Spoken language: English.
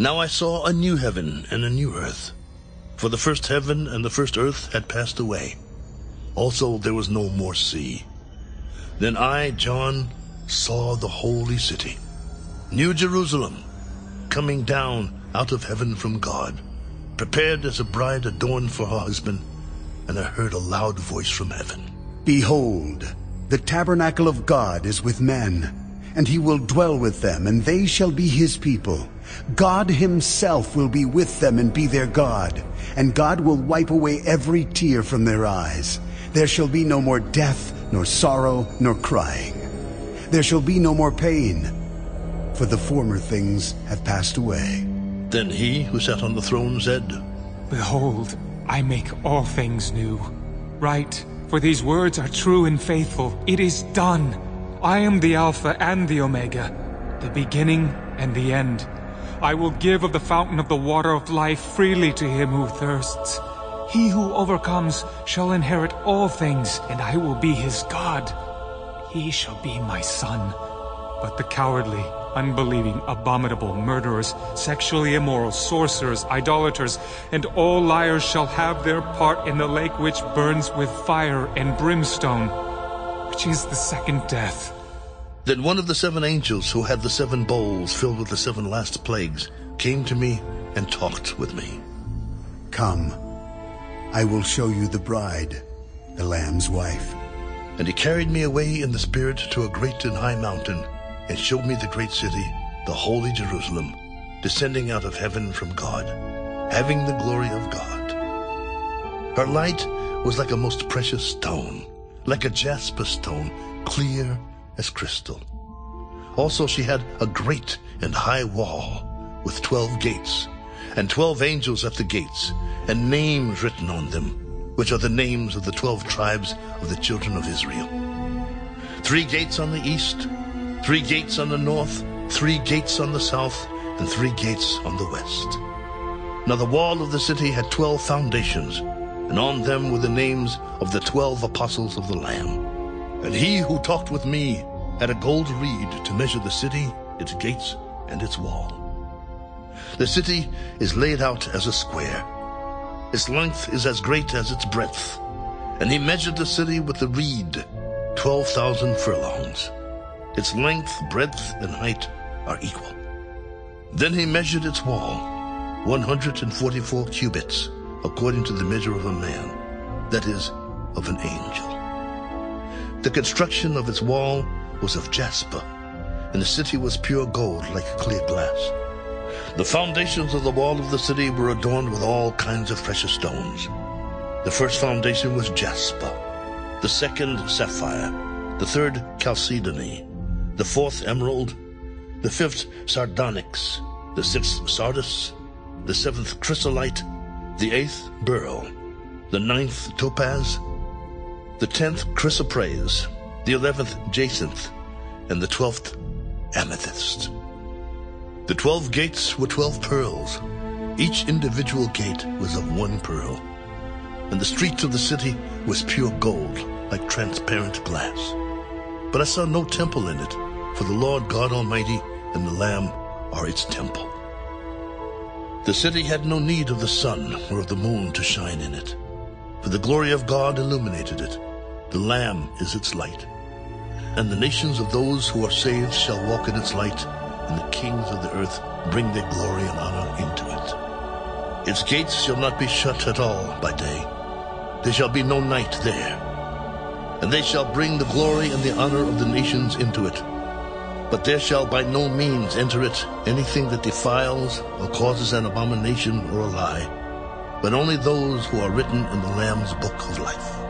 Now I saw a new heaven and a new earth. For the first heaven and the first earth had passed away. Also there was no more sea. Then I, John, saw the holy city, New Jerusalem, coming down out of heaven from God, prepared as a bride adorned for her husband. And I heard a loud voice from heaven. Behold, the tabernacle of God is with men, and he will dwell with them, and they shall be his people. God himself will be with them and be their God, and God will wipe away every tear from their eyes. There shall be no more death, nor sorrow, nor crying. There shall be no more pain, for the former things have passed away. Then he who sat on the throne said, Behold, I make all things new. Write, for these words are true and faithful. It is done. I am the Alpha and the Omega, the beginning and the end. I will give of the fountain of the water of life freely to him who thirsts. He who overcomes shall inherit all things, and I will be his God. He shall be my son. But the cowardly, unbelieving, abominable, murderers, sexually immoral, sorcerers, idolaters, and all liars shall have their part in the lake which burns with fire and brimstone, which is the second death. Then one of the seven angels who had the seven bowls filled with the seven last plagues came to me and talked with me. Come, I will show you the bride, the Lamb's wife. And he carried me away in the Spirit to a great and high mountain, and showed me the great city, the holy Jerusalem, descending out of heaven from God, having the glory of God. Her light was like a most precious stone, like a jasper stone, clear as crystal. Also she had a great and high wall with twelve gates, and twelve angels at the gates, and names written on them, which are the names of the twelve tribes of the children of Israel. Three gates on the east, three gates on the north, three gates on the south, and three gates on the west. Now the wall of the city had twelve foundations, and on them were the names of the twelve apostles of the Lamb. And he who talked with me had a gold reed to measure the city, its gates, and its wall. The city is laid out as a square. Its length is as great as its breadth. And he measured the city with the reed, twelve thousand furlongs. Its length, breadth, and height are equal. Then he measured its wall, one hundred and forty-four cubits, according to the measure of a man, that is, of an angel. The construction of its wall was of jasper, and the city was pure gold like clear glass. The foundations of the wall of the city were adorned with all kinds of precious stones. The first foundation was jasper, the second sapphire, the third chalcedony, the fourth emerald, the fifth sardonyx, the sixth sardis, the seventh chrysolite, the eighth beryl, the ninth topaz, the tenth chrysoprase, the eleventh jacinth, and the twelfth amethyst. The twelve gates were twelve pearls. Each individual gate was of one pearl. And the streets of the city was pure gold, like transparent glass. But I saw no temple in it, for the Lord God Almighty and the Lamb are its temple. The city had no need of the sun or of the moon to shine in it, for the glory of God illuminated it. The Lamb is its light. And the nations of those who are saved shall walk in its light, and the kings of the earth bring their glory and honor into it. Its gates shall not be shut at all by day. There shall be no night there. And they shall bring the glory and the honor of the nations into it. But there shall by no means enter it anything that defiles or causes an abomination or a lie, but only those who are written in the Lamb's book of life.